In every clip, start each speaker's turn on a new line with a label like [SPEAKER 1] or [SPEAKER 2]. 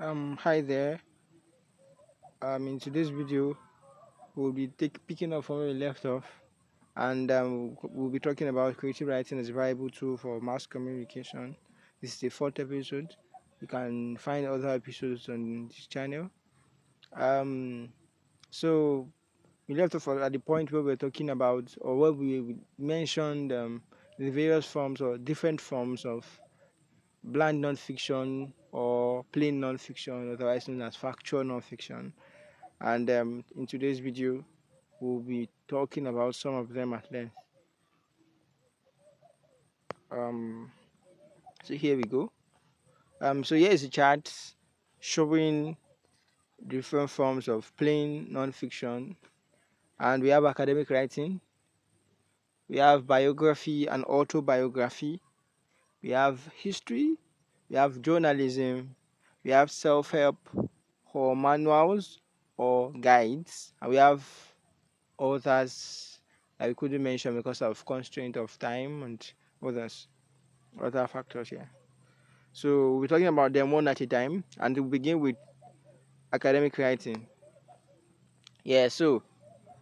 [SPEAKER 1] Um, hi there. Um, in today's video, we'll be take, picking up from where we left off, and um, we'll be talking about creative writing as a viable tool for mass communication. This is the fourth episode. You can find other episodes on this channel. Um, so we left off at the point where we are talking about, or where we mentioned um, the various forms or different forms of bland non-fiction or plain non-fiction, otherwise known as factual non-fiction. And um, in today's video, we'll be talking about some of them at length. Um, so here we go. Um, so here is a chart showing different forms of plain non-fiction, and we have academic writing, we have biography and autobiography, we have history, we have journalism, we have self-help or manuals or guides, and we have others that we couldn't mention because of constraint of time and others, other factors here. So we're talking about them one at a time, and we begin with academic writing. Yeah, so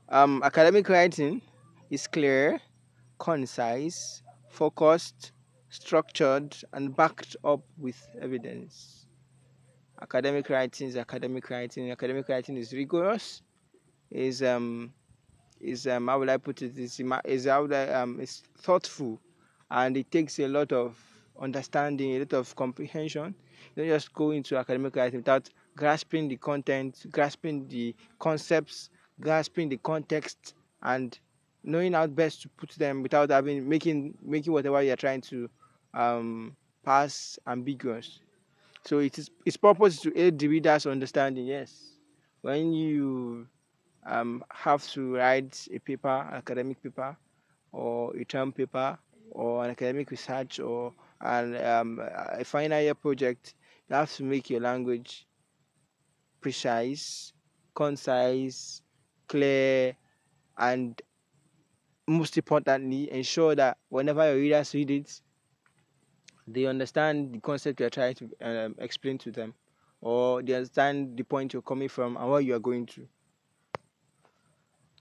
[SPEAKER 1] um, academic writing is clear, concise, focused, structured, and backed up with evidence. Academic writing is academic writing. Academic writing is rigorous, is um is um how would I put it is is how would I, um is thoughtful, and it takes a lot of understanding, a lot of comprehension. You don't just go into academic writing without grasping the content, grasping the concepts, grasping the context, and knowing how best to put them without having making making whatever you're trying to um, pass ambiguous. So it is its purpose is to aid the reader's understanding. Yes, when you um, have to write a paper, an academic paper, or a term paper, or an academic research, or an, um, a final year project, you have to make your language precise, concise, clear, and most importantly, ensure that whenever your readers read it, they understand the concept you're trying to um, explain to them, or they understand the point you're coming from and what you are going to.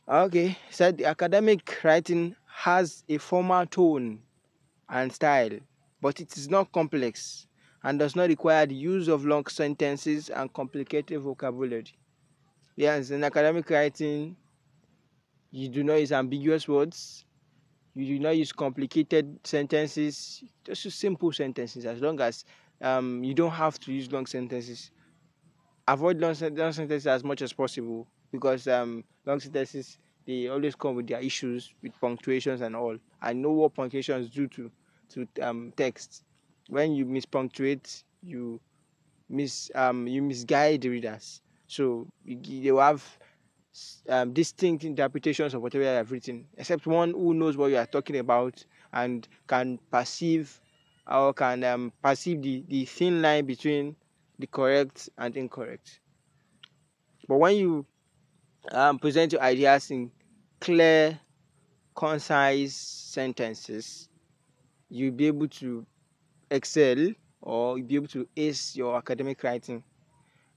[SPEAKER 1] Okay, said the academic writing has a formal tone and style, but it is not complex and does not require the use of long sentences and complicated vocabulary. Yes, in academic writing, you do not use ambiguous words, you do not use complicated sentences, just use simple sentences as long as um, you don't have to use long sentences. Avoid long, long sentences as much as possible because um, long sentences they always come with their issues with punctuations and all. I know what punctuations do to to um, text. When you mispunctuate, you mis um, you misguide the readers. So you, they will have um, distinct interpretations of whatever have written, except one who knows what you are talking about and can perceive or can um, perceive the, the thin line between the correct and incorrect. But when you um, present your ideas in clear, concise sentences, you'll be able to excel or you'll be able to ace your academic writing.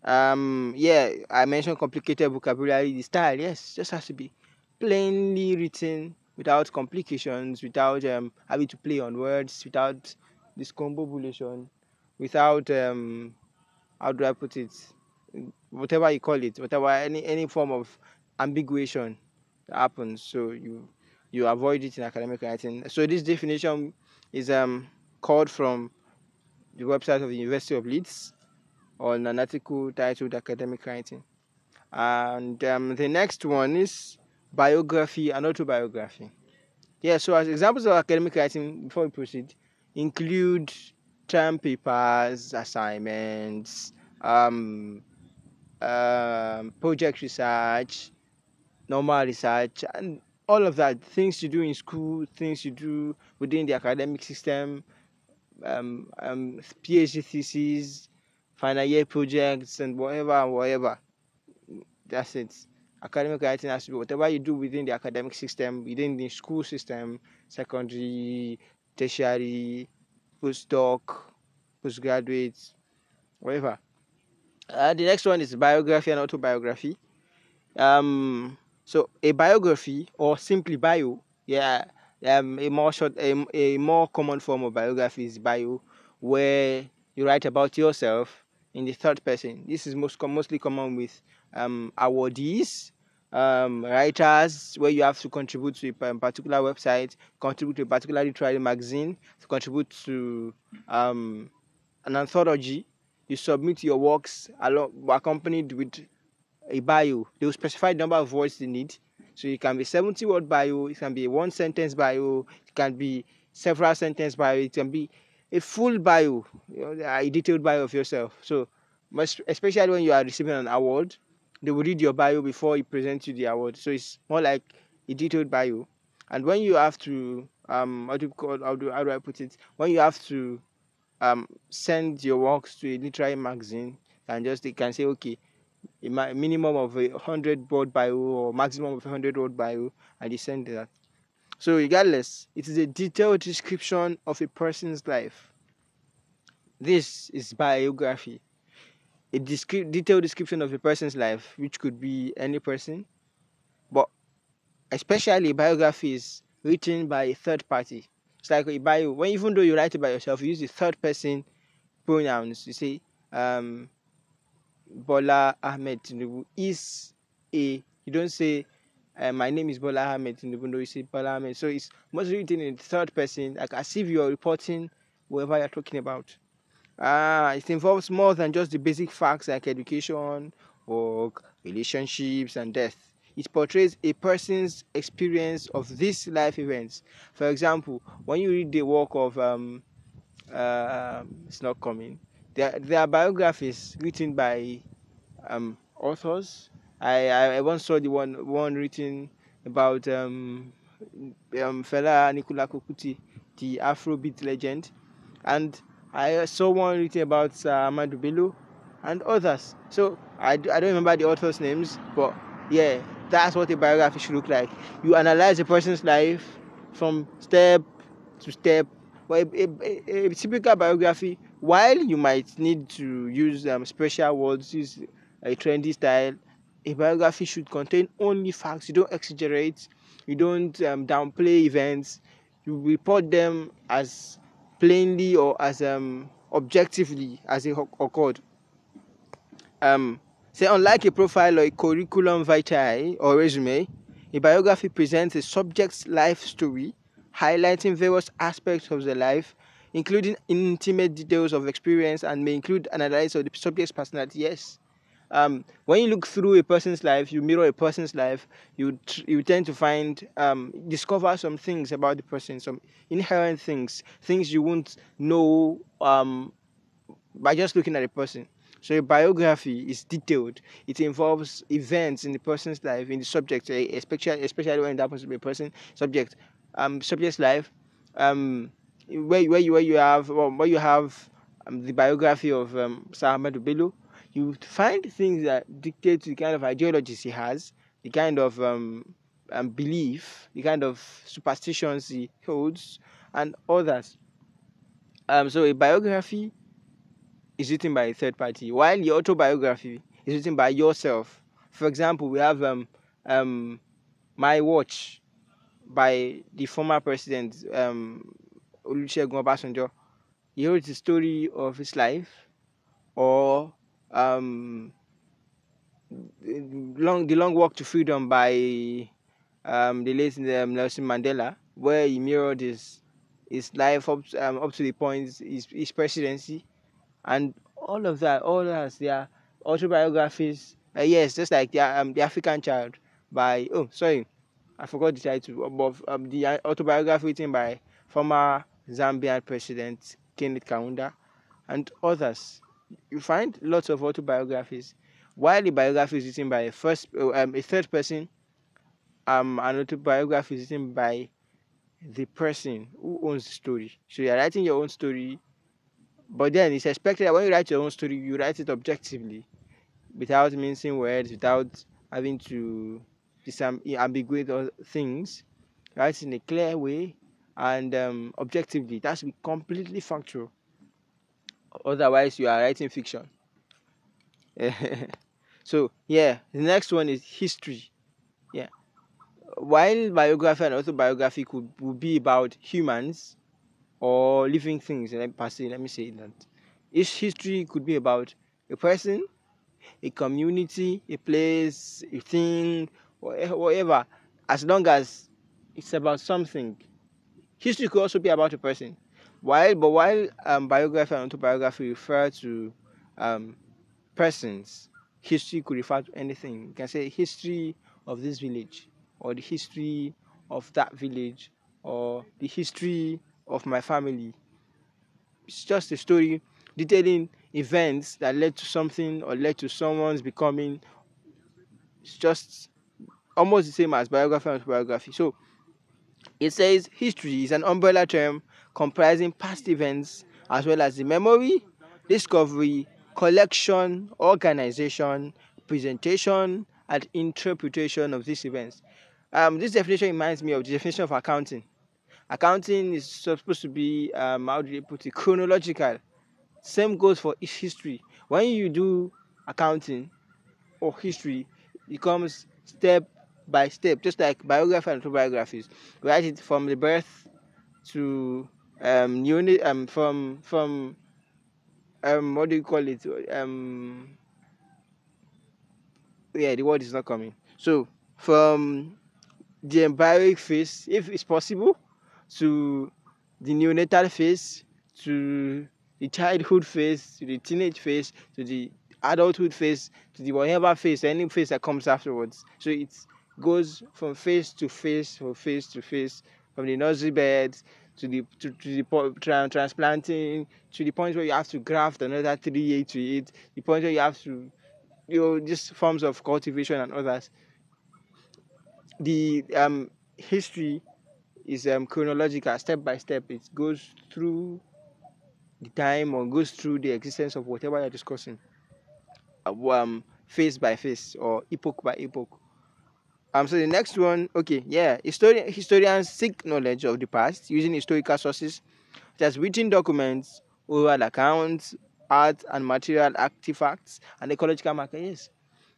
[SPEAKER 1] Um, yeah, I mentioned complicated vocabulary. The style, yes, just has to be plainly written without complications, without um, having to play on words, without this discombobulation, without um, how do I put it? Whatever you call it, whatever any any form of ambiguation happens. So you you avoid it in academic writing. So this definition is um called from the website of the University of Leeds on an article titled Academic Writing. And um, the next one is biography and autobiography. Yeah, so as examples of academic writing, before we proceed, include term papers, assignments, um, uh, project research, normal research, and all of that. Things you do in school, things you do within the academic system, um, um, PhD theses, final year projects and whatever and whatever. That's it. Academic writing has to be whatever you do within the academic system, within the school system, secondary, tertiary, postdoc, postgraduate, whatever. Uh, the next one is biography and autobiography. Um, so a biography or simply bio, yeah, um, a more short, a, a more common form of biography is bio, where you write about yourself in the third person. This is most mostly common with um, awardees, um, writers, where you have to contribute to a particular website, contribute to a particular literary magazine, to contribute to um, an anthology. You submit your works along, accompanied with a bio. They will specify the number of words they need. So it can be 70 word bio, it can be one sentence bio, it can be several sentence bio, it can be a full bio, you know, a detailed bio of yourself. So, especially when you are receiving an award, they will read your bio before you present you the award. So it's more like a detailed bio. And when you have to, um, how do, call, how do, how do I put it? When you have to um, send your works to a literary magazine, and just they can say, okay, a minimum of a hundred word bio or maximum of a hundred word bio, and you send that. So regardless, it is a detailed description of a person's life. This is biography. A descri- detailed description of a person's life, which could be any person, but especially biographies written by a third party. It's like a bio. When even though you write it by yourself, you use the third person pronouns. You say, um, Bola Ahmed is a. You don't say uh, my name is Bola Ahmed Tinubu. No, you say Bola Ahmed. So it's mostly written in third person, like as if you're reporting whoever you're talking about. Uh, it involves more than just the basic facts like education, work, relationships, and death. It portrays a person's experience of these life events. For example, when you read the work of um, uh, it's not coming there, there are biographies written by um, authors. I, I once saw the one one written about um, um, Fela Anikulapo Kuti, the Afrobeat legend, and I saw one written about uh, Ahmadu Bello and others. So I, I don't remember the authors' names, but yeah, that's what a biography should look like. You analyze a person's life from step to step. But a, a, a typical biography while you might need to use um, special words, use a trendy style, a biography should contain only facts. You don't exaggerate, you don't um, downplay events, you report them as plainly or as um, objectively as they occurred. Um, say, unlike a profile or a curriculum vitae or resume, a biography presents a subject's life story, highlighting various aspects of their life including intimate details of experience and may include analysis of the subject's personality. Yes. Um, when you look through a person's life, you mirror a person's life, you you tend to find um, discover some things about the person, some inherent things, things you won't know um, by just looking at a person. So a biography is detailed. It involves events in the person's life, in the subject, eh, especially especially when it happens to be a person subject, um, subject's life. Um, where where you where you have well, where you have um, the biography of um, Sir Ahmed Bello, you find things that dictate the kind of ideologies he has, the kind of um, um, belief, the kind of superstitions he holds, and others. Um, so a biography is written by a third party, while your autobiography is written by yourself. For example, we have um, um, My Watch by the former president um, Olusegun Obasanjo. He wrote the story of his life, or um, long the long walk to freedom by um, the late um, Nelson Mandela, where he mirrored his his life up um, up to the point his his presidency, and all of that, all has their autobiographies. Uh, yes, just like the um, the African Child by oh sorry, I forgot the title, but um, the autobiography written by former Zambian President Kenneth Kaunda, and others. You find lots of autobiographies. While the biography is written by a first, um, a third person, um, an autobiography is written by the person who owns the story. So you're writing your own story, but then it's expected that when you write your own story, you write it objectively, without mincing words, without having to disambiguate things. Write in a clear way and um, objectively. That should be completely factual. Otherwise, you are writing fiction. so yeah, the next one is history. Yeah, while biography and autobiography could would be about humans or living things, let me say, let me say that. Each history could be about a person, a community, a place, a thing, eh, whatever, as long as it's about something. History could also be about a person. While, but while um, biography and autobiography refer to um, persons, history could refer to anything. You can say history of this village, or the history of that village, or the history of my family. It's just a story detailing events that led to something or led to someone's becoming. It's just almost the same as biography and autobiography. So it says history is an umbrella term comprising past events as well as the memory, discovery, collection, organization, presentation, and interpretation of these events. Um, this definition reminds me of the definition of accounting. Accounting is supposed to be, um, how do you put it, chronological. Same goes for history. When you do accounting or history, it comes step by step, just like biography and autobiographies. Write it from the birth to um, unit um from from um what do you call it? Um yeah the word is not coming. So from the embryonic phase if it's possible to the neonatal phase to the childhood phase to the teenage phase to the adulthood phase to the whatever phase any phase that comes afterwards. So it goes from phase to phase from phase to phase from the nursery bed to the to, to the tra- transplanting to the point where you have to graft another three to it, the point where you have to you know just forms of cultivation and others. The um, history is um, chronological, step by step. It goes through the time or goes through the existence of whatever you're discussing, uh, um, phase by phase or epoch by epoch. Um, so the next one, okay, yeah, historian historians seek knowledge of the past using historical sources such as written documents, oral accounts, art and material artifacts, and ecological markers.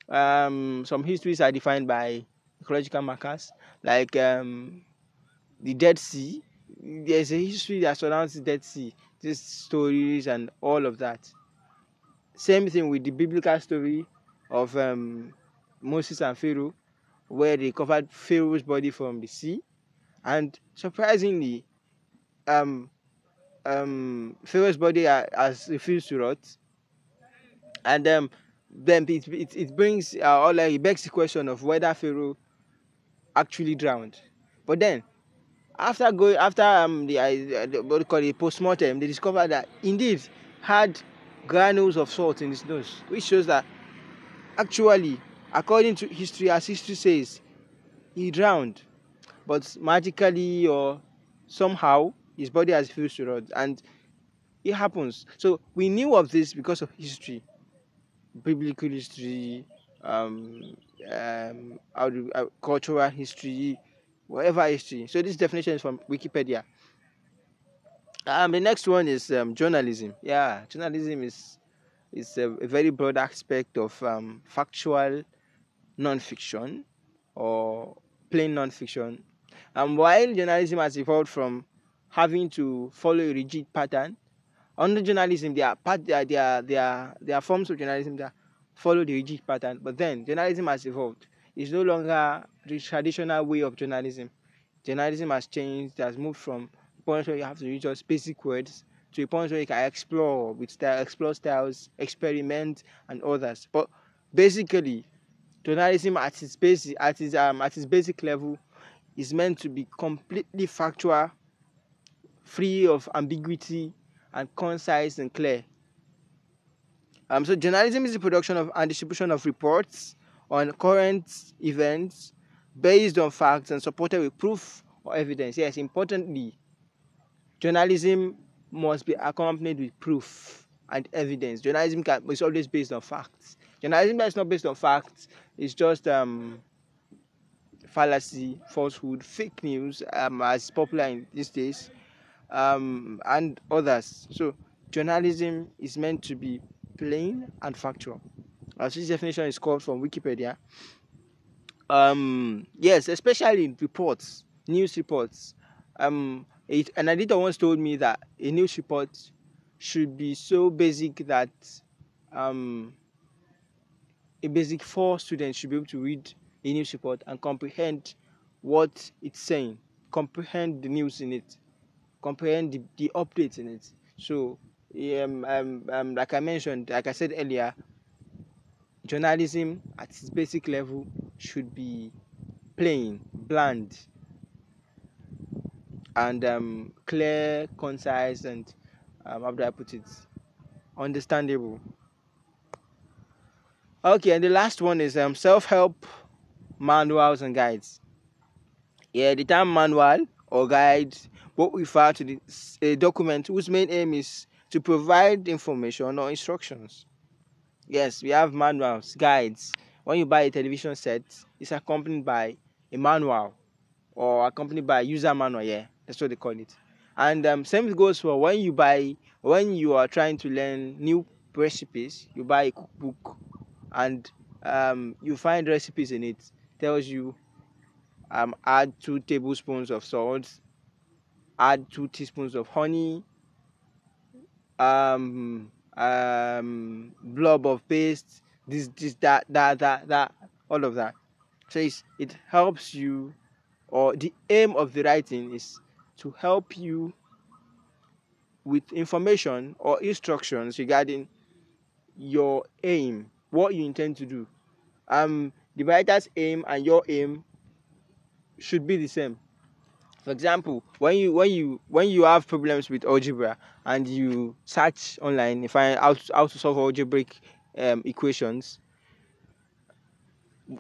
[SPEAKER 1] Um, some histories are defined by ecological markers, like um, the Dead Sea. There's a history that surrounds the Dead Sea, these stories and all of that. Same thing with the biblical story of um, Moses and Pharaoh where they covered Pharaoh's body from the sea, and surprisingly, um, um, Pharaoh's body has refused to rot, and um, then it, it, it brings uh, or like it begs the question of whether Pharaoh actually drowned. But then, after going after um the, uh, the what call it post mortem, they discovered that indeed had granules of salt in his nose, which shows that actually According to history, as history says, he drowned, but magically or somehow his body has fused to rot, and it happens. So we knew of this because of history, biblical history, um, um, uh, cultural history, whatever history. So this definition is from Wikipedia. Um, the next one is um, journalism. Yeah, journalism is is a, a very broad aspect of um, factual non-fiction or plain non-fiction. And while journalism has evolved from having to follow a rigid pattern, under journalism there are part there are, there are, there are, there are forms of journalism that follow the rigid pattern. But then journalism has evolved. It's no longer the traditional way of journalism. Journalism has changed, it has moved from the point where you have to use just basic words to a point where you can explore with style, explore styles, experiment and others. But basically journalism at its basic at its um at its basic level is meant to be completely factual free of ambiguity and concise and clear. Um so journalism is the production of and distribution of reports on current events based on facts and supported with proof or evidence. Yes importantly journalism must be accompanied with proof and evidence. Journalism can, is always based on facts journalism that is not based on facts it's just um, fallacy, falsehood, fake news, um, as popular in these days, um, and others. So journalism is meant to be plain and factual. as this definition is called from Wikipedia. Um, yes, especially in reports, news reports. Um, it, an editor once told me that a news report should be so basic that um, a basic four students should be able to read a news report and comprehend what it's saying, comprehend the news in it, comprehend the, the updates in it. So, um, um, um, like I mentioned, like I said earlier, journalism at its basic level should be plain, bland, and um, clear, concise, and um, how do I put it? Understandable. Okay, and the last one is um, self-help manuals and guides. Yeah, the term manual or guide both refer to the, a document whose main aim is to provide information or instructions. Yes, we have manuals, guides. When you buy a television set, it's accompanied by a manual or accompanied by user manual. Yeah, that's what they call it. And um, same goes for when you buy, when you are trying to learn new recipes, you buy a cookbook and um, you find recipes in it. Tells you um, add two tablespoons of salt, add two teaspoons of honey, um, um, blob of paste, this, this, that, that, that, that, all of that. So it helps you, or the aim of the writing is to help you with information or instructions regarding your aim, what you intend to do. Um, the writer's aim and your aim should be the same. For example, when you when you when you have problems with algebra and you search online and find how to, how to solve algebraic um, equations,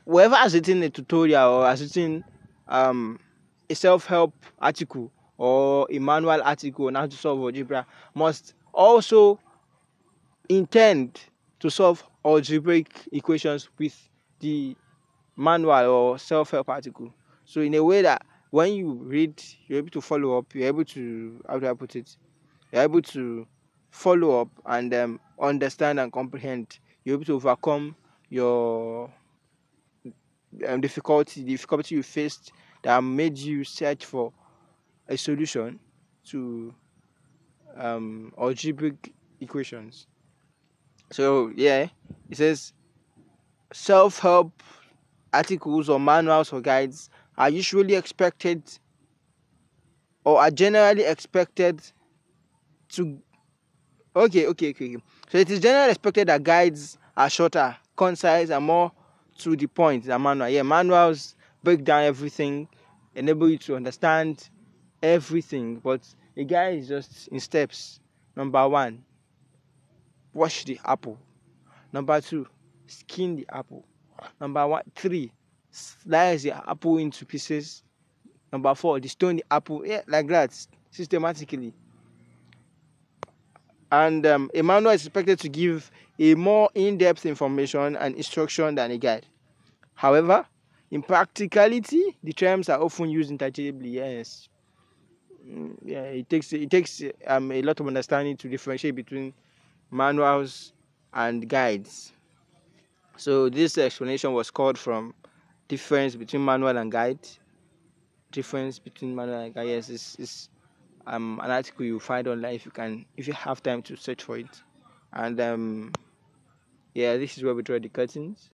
[SPEAKER 1] whoever has written a tutorial or has written um, a self-help article or a manual article on how to solve algebra must also intend to solve algebraic equations with the manual or self-help article. So in a way that when you read, you're able to follow up. You're able to how do I put it? You're able to follow up and um, understand and comprehend. You're able to overcome your um, difficulty, the difficulty you faced that made you search for a solution to um, algebraic equations. So yeah, it says self-help articles or manuals or guides are usually expected or are generally expected to okay okay okay so it is generally expected that guides are shorter concise and more to the point than manual. Yeah manuals break down everything enable you to understand everything but a guide is just in steps. Number one wash the apple number two skin the apple number one three slice the apple into pieces. Number four, stone the apple, yeah, like that, systematically. And um, a manual is expected to give a more in-depth information and instruction than a guide. However, in practicality, the terms are often used interchangeably. Yes, mm, yeah, it takes it takes um, a lot of understanding to differentiate between manuals and guides. So this explanation was called from difference between manual and guide. Difference between manual and guide yes is is um an article you find online if you can if you have time to search for it. And um yeah this is where we draw the curtains